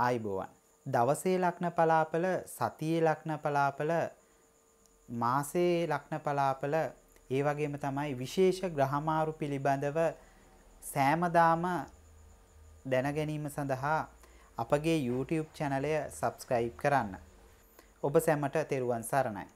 ආයිබෝවන්. දවසේ ලක්න පලාපල සතියේ ලක්න පලාපල මාසේ ලක්න පලාපල ඒ වගේම තමයි විශේෂ ග්‍රහමාරු පිළිබඳව සෑමදාම දැනගැනීම සඳහා අපගේ YouTube චැනලය සබස්ක්‍රයිබ් කරන්න. ඔබ සැමට තෙරුවන් සරණයි.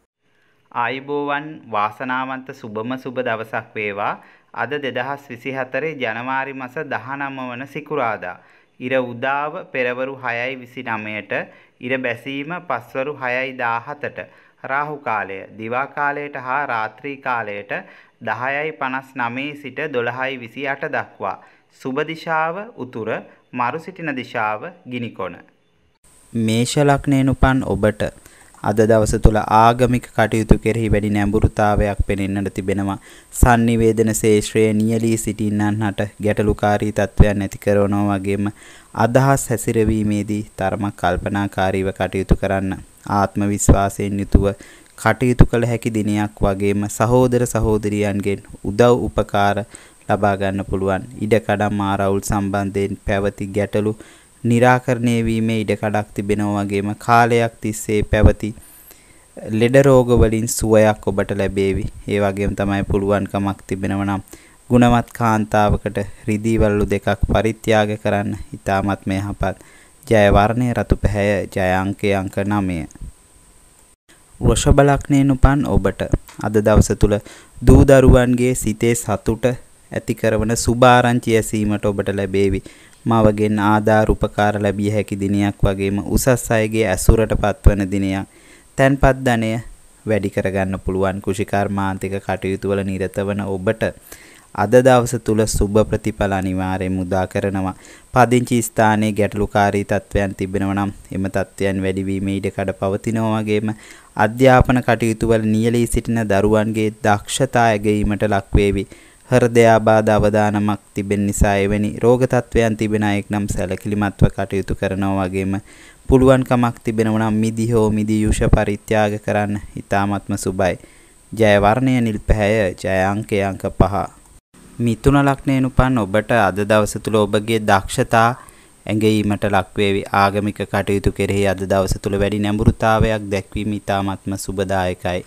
ආයිබෝවන් වාසනාවන්ත සුබම සුබ දවසක් වේවා අද දෙදහස් විසි හතරේ ජනවාරි මස දහනම්ම වන සිකුරාදා. ඉර උදාව පෙරවරු හයයි විසි නමයට ඉර බැසීම පස්වරු හයයි දාහතට රාහු කාලය දිවා කාලයට හා රාත්‍රී කාලයට දහයයි පනස් නමේ සිට දොළහයි විසි අට දක්වා. සුබදිශාව උතුර මරු සිටින දිශාව ගිනිකොන. මේෂ ලක්නයෙන් උපන් ඔබට අද දවස තුල ආගමික කටයුතු කෙරෙහි වැඩි නැඹුරුතාවයක් පෙනෙන්නට තිබෙනවා. sannivedana ශේෂ්ත්‍රයේ නියලී සිටින්නන්ට ගැටලුකාරී තත්වයන් ඇති කරනවා වගේම අදහස් හැසිරවීමේදී තරමක් කල්පනාකාරීව කටයුතු කරන්න. ආත්ම විශ්වාසයෙන් යුතුව කටයුතු කළ හැකි දිනයක් වගේම සහෝදර සහෝදරියන්ගෙන් උදව් උපකාර ලබා ගන්න පුළුවන්. ඉඩකඩම් ආරවුල් සම්බන්ධයෙන් පැවති ගැටලු निराකරණය වීමේ ඉඩකඩක් තිබෙනවා වගේම කාලයක් තිස්සේ පැවති ලෙඩ රෝග වලින් සුවයක් ඔබට ලැබේවි. ඒ වගේම තමයි පුළුවන්කමක් තිබෙනවා නම් ගුණවත් කාන්තාවකට රිදී වලලු දෙකක් පරිත්‍යාග කරන්න. ඊටමත් මෙහපත් ජය වර්ණය රතු පැහැය ජය අංකය අංක 9. වෘෂභ ලග්නයෙන් උපන් ඔබට අද දවස තුල දූ දරුවන්ගේ සිතේ සතුට ඇති කරන සුභාරංචි ඇසීමට ඔබට ලැබේවි. මවගෙන් ආධාර උපකාර ලැබිය හැකි දිනයක් වගේම උසස් අයගේ ඇසුරට පත්වන දිනයක්. තැන්පත් ධනය වැඩි කරගන්න පුළුවන් කුෂිකර්මාන්තික කටයුතු වල නිරත වන ඔබට අද දවස තුල සුබ ප්‍රතිඵල අනිවාර්යයෙන් උදා කරනවා. පදිංචි ස්ථානයේ ගැටලුකාරී තත්වයන් තිබෙනවා නම් එම තත්වයන් වැඩිවීමේ ඉඩ කඩ පවතිනවා වගේම අධ්‍යාපන කටයුතු වල නියැලී සිටින දරුවන්ගේ දක්ෂතා ඇගීමට ලක්වේවි. හෘදයාබාධ අවදානමක් තිබෙන නිසා එවැනි රෝග තත්වයන් තිබෙන අයෙක් නම් සැලකිලිමත්ව කටයුතු කරනවා වගේම පුළුවන්කමක් තිබෙනවා නම් මිදි හෝ මිදි යුෂ පරිත්‍යාග කරන්න ඊ타ත්ම සුබයි. ජය වර්ණය නිල් පැහැය ජය අංකය අංක 5. මිථුන ලග්නයෙන් උපන් ඔබට අද දවස තුල ඔබගේ දක්ෂතා ඇඟීමට ලක්වේවි ආගමික කටයුතු කෙරෙහි අද දවස තුල වැඩි නැඹුරුතාවයක් දැක්වීම ඊ타ත්ම සුබදායකයි.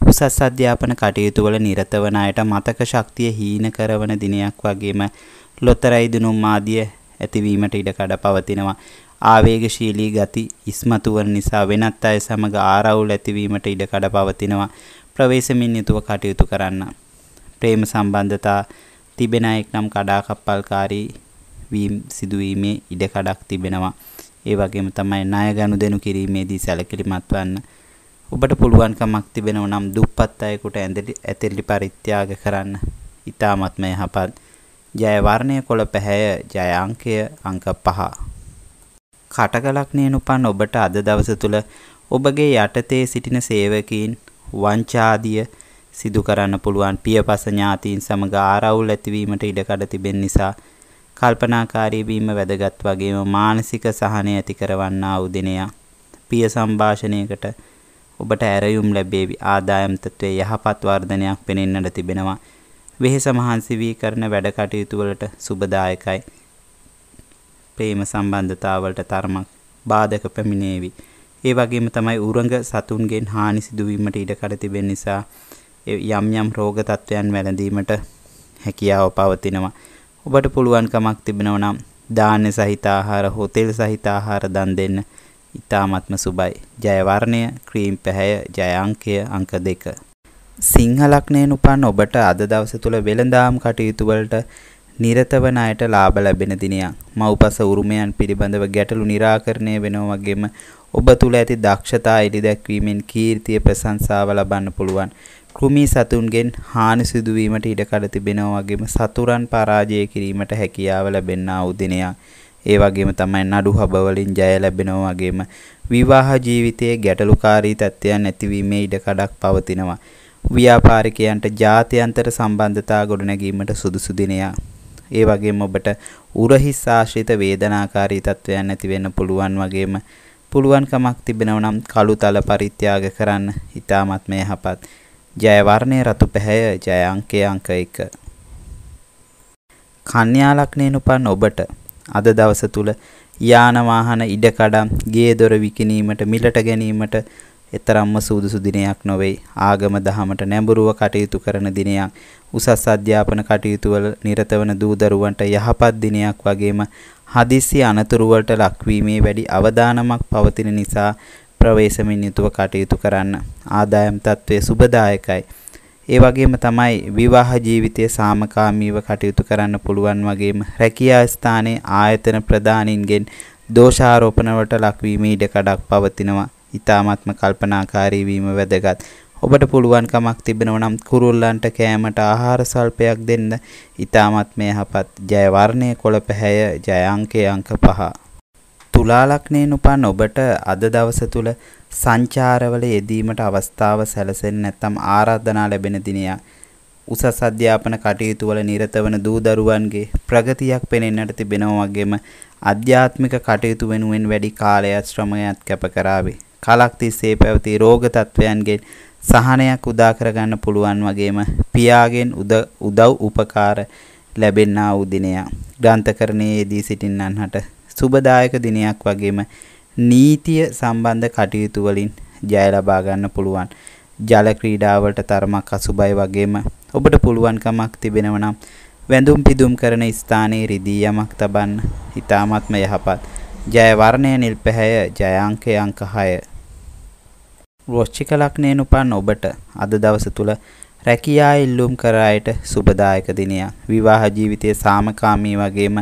උසස් අධ්‍යාපන කටයුතු වල නිරත වන අයට මතක ශක්තිය හීන කරවන දිනයක් වගේම ලොතරැයි දුනුම් ආදිය ඇතිවීමට ඉඩකඩ පවතිනවා. ආවේගශීලී ගති ඉස්මතු වන නිසා වෙනත් අය සමග ආරවුල් ඇතිවීමට ඉඩකඩ පවතිනවා. ප්‍රවේශමින් යුතුව කටයුතු කරන්න. ප්‍රේම සම්බන්ධතා තිබෙන එක් නම් කඩාකප්පල්කාරී වීම සිදුවීමේ ඉඩකඩක් තිබෙනවා. ඒ වගේම තමයි ණය ගනුදෙනු කිරීමේදී සැලකිලිමත් වන්න. ඔබට පුළුවන්කමක් තිබෙනවා නම් දුප්පත් අයෙකුට ඇතෙල්ලි පරිත්‍යාග කරන්න. ඊ타මත්ම යහපත්. ජය වර්ණය කොළ පැහැය ජය අංකය අංක 5. කටක ලග්නයෙන් උපන් ඔබට අද දවස තුල ඔබගේ යටතේ සිටින සේවකීන් වංචාදිය සිදු කරන්න පුළුවන් පියපස ඥාතීන් සමග ආරවුල් ඇතිවීමට ඉඩකඩ තිබෙන නිසා කල්පනාකාරී වීම වැදගත් වගේම මානසික සහනය ඇති කරවන්නා වූ දිනයක්. පිය සංഭാෂණයකට ඔබට ඇරයුම් ලැබේවි. ආදායම් තත්ත්වයේ යහපත් වර්ධනයක් පෙනෙන්නට තිබෙනවා. වෙහෙස මහන්සි වී කරන වැඩ කටයුතු වලට සුබදායකයි. ප්‍රේම සම්බන්ධතාවලට තරමක් බාධක පැමිණේවි. ඒ වගේම තමයි උරඟ සතුන්ගෙන් හානි සිදුවීමට ඉඩකඩ තිබෙන නිසා යම් යම් රෝග තත්ත්වයන් වැළඳීමට හැකියාව පවතිනවා. ඔබට පුළුවන්කමක් තිබෙනවා නම් දාන්න සහිත ආහාර, හොතෙල් සහිත ආහාර දන් දෙන්න. ඉතාමත්ම සුබයි. ජයවර්ණය ක්‍රීම් පැහැය ජයංකය අංක දෙක. සිංහලක්නයෙන් උපන් ඔබට අද දවස තුළ වෙළඳාම් කටයුතුවලට නිරතවන අයට ලාභ ලැබෙන දිනයක්. මව්පස උරුමයන් පිළිබඳව ගැටලු निराකරණය වෙනවා වගේම ඔබ තුළ ඇති දක්ෂතා එළි දැක්වීමෙන් කීර්තිය ප්‍රශංසාව ලබන්න පුළුවන්. කෘමි සතුන්ගෙන් හානි සිදුවීමට ඉඩකඩ තිබෙනවා වගේම සතුරන් පරාජය කිරීමට හැකියාව ලැබෙනා වූ දිනයක්. ඒ වගේම තමයි නඩු හබ වලින් ජය ලැබෙනවා වගේම විවාහ ජීවිතයේ ගැටලුකාරී තත්ත්වයන් ඇතිවීමේ ඉඩකඩක් පවතිනවා. ව්‍යාපාරිකයන්ට ජාත්‍යන්තර සම්බන්ධතා ගොඩනැගීමට සුදුසු දිනයක්. ඒ වගේම ඔබට උරහිස් ආශ්‍රිත වේදනාකාරී තත්ත්වයන් ඇති වෙන්න පුළුවන් වගේම පුළුවන්කමක් තිබෙනව නම් කළු තල පරිත්‍යාග කරන්න ඊටමත් මෙහපත් ජය වර්ණයේ රතු පැහැය ජය අංකය අංක 1 කන්‍යා ලග්නයෙන් උපන් ඔබට අද දවස තුල යාන වාහන ඉඩකඩම් ගේ දොර විකිණීමට මිලට ගැනීමට එතරම්ම සුදුසු දිනයක් නොවේ. ආගම දහමට නැඹුරුව කටයුතු කරන දිනයක්. උසස් අධ්‍යාපන කටයුතු වල නිරත වන දූ දරුවන්ට යහපත් දිනයක් වගේම හදිස්සි අනතුරු වලට ලක්වීමේ වැඩි අවදානමක් පවතින නිසා ප්‍රවේශමින් යුතුව කටයුතු කරන්න. ආදායම් තත්ත්වය සුබදායකයි. ඒ වගේම තමයි විවාහ ජීවිතයේ සාමකාමීව කටයුතු කරන්න පුළුවන් වගේම රැකියා ස්ථානයේ ආයතන ප්‍රධානින්ගෙන් දෝෂාරෝපණ වලට ලක්වීමේ ඉඩකඩක් පවතිනවා. ඊ타ත්ම කල්පනාකාරී වීම වැදගත්. ඔබට පුළුවන්කමක් තිබෙනවා නම් කුරුල්ලන්ට කෑමට ආහාර සල්පයක් දෙන්න. ඊ타ත්ම යහපත් ජය වර්ණයේ කොළ පැහැය ජය අංකයේ අංක 5. තුලා ලග්නයෙන් උපන් ඔබට අද දවස තුල සංචාරවල යෙදීමට අවස්ථාව සැලසෙන්නේ නැත්නම් ආරාධනා ලැබෙන දිනයක්. උසස් අධ්‍යාපන කටයුතු වල නිරත වන දූ දරුවන්ගේ ප්‍රගතියක් පෙනෙන්නට තිබෙනවා වගේම අධ්‍යාත්මික කටයුතු වෙනුවෙන් වැඩි කාලයක් ශ්‍රමයක් කැප කරાવી. කලක් තිස්සේ පැවති රෝග තත්වයන්ගෙන් සහනයක් උදා කරගන්න පුළුවන් වගේම පියාගෙන් උදව් උපකාර ලැබෙන්නා වූ දිනයක්. ග්‍රන්ථකරණයේදී සිටින්නන්හට සුබදායක දිනයක් වගේම නීතිය සම්බන්ධ කටයුතු වලින් ජය ලබා ගන්න පුළුවන්. ජල ක්‍රීඩාවලට තරමක් අසුබයි වගේම ඔබට පුළුවන්කමක් තිබෙනවා නම් වැඳුම් පිදුම් කරන ස්ථානයේ රිදී යමක් තබන්න. ඊ타මත්ම යහපත්. ජය වර්ණය නිල් පැහැය ජය අංකය අංක 6 වෘශ්චික ලග්නයෙන් උපන් ඔබට අද දවස තුල රැකියා ඉල්ලුම් කර අයට සුබදායක දිනයක් විවාහ ජීවිතයේ සාමකාමී වගේම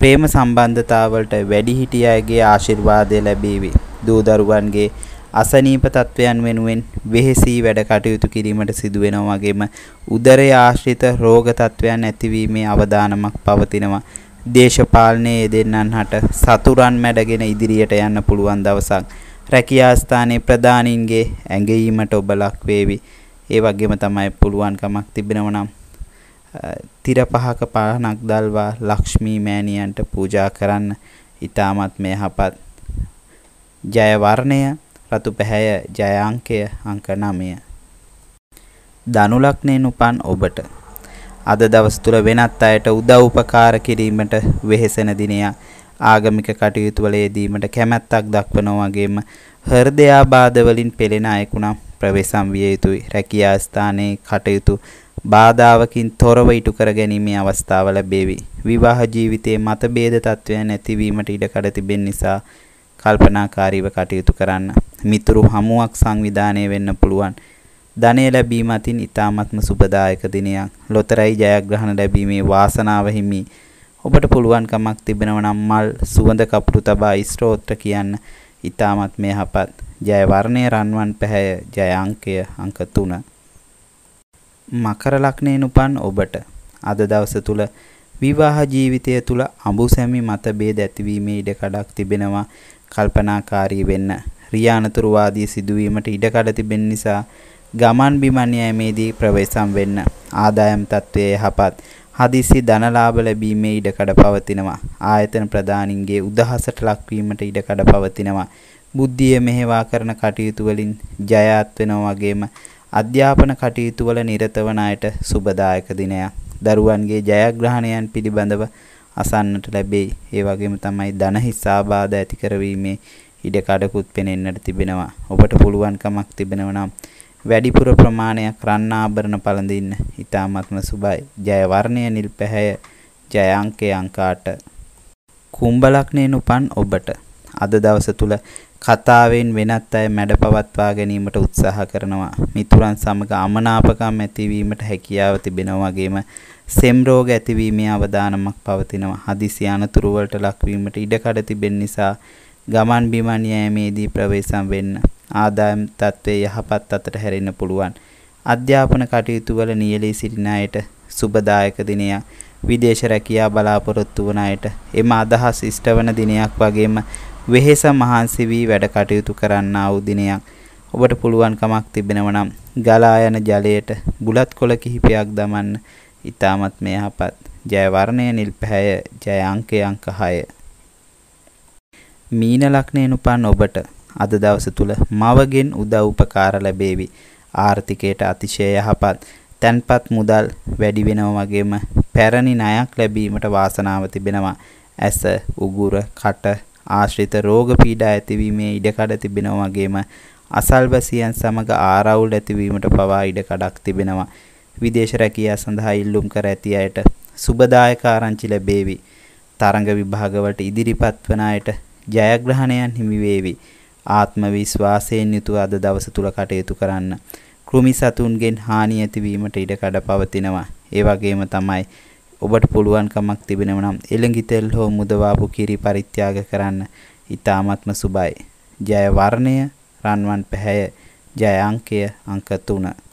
ප්‍රේම සම්බන්ධතාවලට වැඩිහිටි අයගේ ආශිර්වාදය ලැබේවි දූ දරුවන්ගේ අසනීප තත්වයන් වෙනුවෙන් වෙහෙසී වැඩ කටයුතු කිරීමට සිදු වෙනවා වගේම උදරය ආශ්‍රිත රෝග තත්වයන් ඇතිවීමේ අවදානමක් පවතිනවා දේශපාලනයේ යෙදෙන්නන් හට සතුරන් මැඩගෙන ඉදිරියට යන්න පුළුවන් දවසක්. රැකියා ස්ථානයේ ප්‍රධානීන්ගේ ඇඟීමට ඔබ ලක් වේවි. ඒ වගේම තමයි පුළුවන්කමක් තිබෙනව නම් තිර පහක පහනක් දල්වා ලක්ෂ්මී මෑණියන්ට පූජා කරන්න. ඊටමත් මෙහපත්. ජය වර්ණය රතු පැහැය ජය අංකය අංක 9. ධනු ලග්නයෙන් උපන් ඔබට අද දවස් තුල වෙනත් අයට උදව් උපකාර කිරීමට වෙහෙසෙන දිනයක් ආගමික කටයුතු වල යෙදීමට කැමැත්තක් දක්වනවා වගේම හෘදයාබාධ වලින් පෙළෙන අයෙකුණම් ප්‍රවේශම් විය යුතුයි රැකියා ස්ථානයේ කටයුතු බාධාවකින් තොරව ඉටු කර ගැනීමේ අවස්ථාව ලැබේවි විවාහ ජීවිතයේ මතභේද තත්වයන් ඇතිවීමට ඉඩ කඩ තිබෙන නිසා කල්පනාකාරීව කටයුතු කරන්න මිතුරු හමුවක් සංවිධානය වෙන්න පුළුවන් ධනය ලැබීම අතින් ඊ타මත්ම සුබදායක දිනයක්. ලොතරැයි ජයග්‍රහණ ලැබීමේ වාසනාව හිමි. ඔබට පුළුවන්කමක් තිබෙනවා නම් මල් සුවඳ කපුරු තබා ස්තෝත්‍ර කියන්න ඊ타මත් මෙහපත්. ජය වර්ණයේ රන්වන් පැහැය ජය අංකය අංක 3. මකර ලග්නයෙන් උපන් ඔබට අද දවස තුල විවාහ ජීවිතය තුල අඹු සැමි මත ભેද ඇතිවීමේ ඉඩ කඩක් තිබෙනවා කල්පනාකාරී වෙන්න රියානතුරුවාදී සිදුවීමට ඉඩ කඩ තිබෙන නිසා ගමන් බිමන් යෑමේදී ප්‍රවේශම් වෙන්න. ආදායම් තත්ත්වයේ යහපත්. හදිසි ධනලාභ ලැබීමේ ඉඩකඩ පවතිනවා. ආයතන ප්‍රධානින්ගේ උදහසට ලක්වීමට ඉඩකඩ පවතිනවා. බුද්ධිය මෙහෙවා කරන කටයුතු වලින් ජයත් වෙනවා වගේම අධ්‍යාපන කටයුතු වල නිරත වන අයට සුබදායක දිනයක්. දරුවන්ගේ ජයග්‍රහණයන් පිළිබඳව අසන්නට ලැබෙයි. ඒ වගේම තමයි ධන හිස්සාබාධ ඇති කරවීමේ ඉඩකඩකුත් පෙනෙන්නට තිබෙනවා. ඔබට පුළුවන්කමක් තිබෙනවා නම් වැඩිපුර ප්‍රමාණයක් රන් ආභරණ පළඳින්න ඊ타මත්ම සුබයි. ජය වර්ණය නිල් පැහැය ජය අංකය අංක 8. කුම්භ ලග්නයෙන් උපන් ඔබට අද දවස තුල කතාවෙන් වෙනත් අය මැඩපවත්වා ගැනීමට උත්සාහ කරනවා. මිතුරන් සමග අමනාපකම් ඇතිවීමට හැකියාව තිබෙනවා වගේම සෙම් රෝග ඇතිවීමේ අවදානමක් පවතිනවා. හදිසි අනතුරු වලට ලක්වීමට ඉඩකඩ තිබෙන නිසා ගමන් බිමන් යෑමේදී ප්‍රවේශම් වෙන්න. ආදායම් තත්ත්වයේ යහපත් අතට හැරෙන්න පුළුවන්. අධ්‍යාපන කටයුතු වල නියැලී සිටින අයට සුබදායක දිනයක්. විදේශ රැකියා බලාපොරොත්තු වන අයට එම අදහස් ඉෂ්ට වන දිනයක් වගේම වෙහෙස මහන්සි වී වැඩ කටයුතු කරන්නා වූ දිනයක්. ඔබට පුළුවන්කමක් තිබෙනවා නම් ගලා යන ජලයට බුලත් කොළ කිහිපයක් දමන්න. ඊටමත් මේ යහපත්. ජය වර්ණය නිල් පැහැය ජය අංකය අංක 6 මීන ලග්නයෙන් උපන් ඔබට අද දවස තුල මවගෙන් උදව් උපකාර ලැබේවි. ආර්ථිකයට අතිශය යහපත් තැන්පත් මුදල් වැඩි වෙනවා වගේම පැරණි ණයක් ලැබීමට වාසනාව තිබෙනවා. ඇස, උගුර, කට ආශ්‍රිත රෝග පීඩා ඇතිවීමේ ඉඩකඩ තිබෙනවා වගේම අසල්වැසියන් සමග ආරවුල් ඇතිවීමට පවා ඉඩකඩක් තිබෙනවා. විදේශ රැකියාව සඳහා ඉල්ලුම් කර ඇති අයට සුබදායක ආරංචි ලැබේවි. තරඟ විභාගවලට ඉදිරිපත් වන අයට ජයග්‍රහණයන් හිමි වේවි. ආත්ම විශ්වාසයෙන් යුතුව අද දවස තුල කටයුතු කරන්න. කෘමි සතුන්ගෙන් හානි ඇතිවීමට ඉඩකඩ පවතිනවා. ඒ වගේම තමයි ඔබට පුළුවන්කමක් තිබෙනව නම් එළඟි තෙල් හෝ මුදවාපු කිරි පරිත්‍යාග කරන්න. ඊ타ත්ම සුබයි. ජය වර්ණය රන්වන් පැහැය ජය අංකය අංක 3